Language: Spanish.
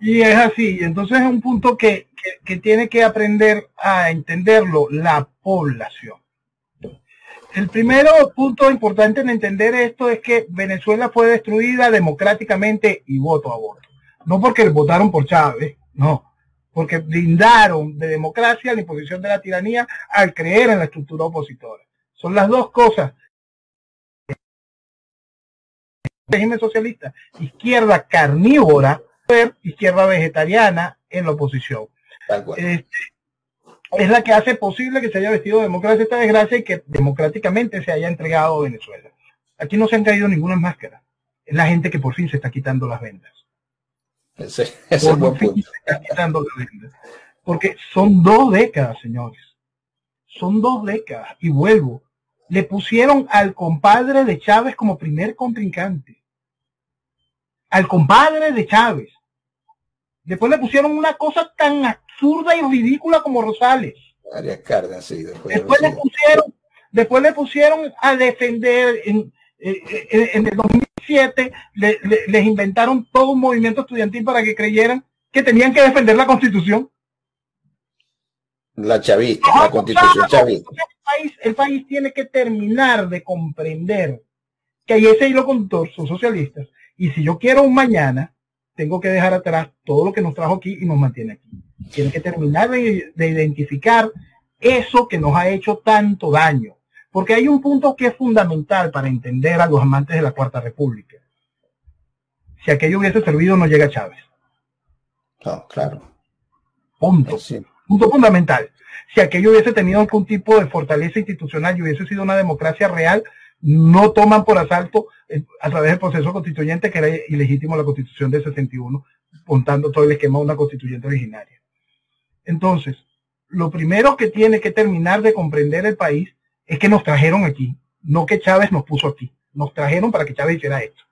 Y es así. Entonces es un punto que, que, tiene que aprender a entenderlo la población. El primero punto importante en entender esto es que Venezuela fue destruida democráticamente y voto a voto. No porque votaron por Chávez, no, porque brindaron de democracia la imposición de la tiranía al creer en la estructura opositora. Son las dos cosas. Régimen socialista, izquierda carnívora, izquierda vegetariana en la oposición. Este, es la que hace posible que se haya vestido de democracia esta desgracia y que democráticamente se haya entregado a Venezuela. Aquí no se han caído ninguna máscara. Es la gente que por fin se está quitando las vendas. Ese, por fin se está quitando las vendas. Porque son dos décadas, señores. Son dos décadas. Y vuelvo. Le pusieron al compadre de Chávez como primer contrincante. Al compadre de Chávez. Después le pusieron una cosa tan absurda y ridícula como Rosales. Arias Cárdenas, sí. Después, le pusieron, después le pusieron a defender en, eh, eh, en el 2007 les inventaron todo un movimiento estudiantil para que creyeran que tenían que defender la constitución. La chavista, la constitución chavista. El país, el país tiene que terminar de comprender que hay ese hilo conductor son socialistas. Y si yo quiero un mañana, tengo que dejar atrás todo lo que nos trajo aquí y nos mantiene aquí. Tiene que terminar de, identificar eso que nos ha hecho tanto daño. Porque hay un punto que es fundamental para entender a los amantes de la Cuarta República. Si aquello hubiese servido, no llega Chávez. No, claro. Punto. Punto fundamental. Si aquello hubiese tenido algún tipo de fortaleza institucional y hubiese sido una democracia real, no toman por asalto eh, a través del proceso constituyente que era ilegítimo la constitución del 61, contando todo el esquema de una constituyente originaria. Entonces, lo primero que tiene que terminar de comprender el país es que nos trajeron aquí, no que Chávez nos puso aquí, nos trajeron para que Chávez hiciera esto.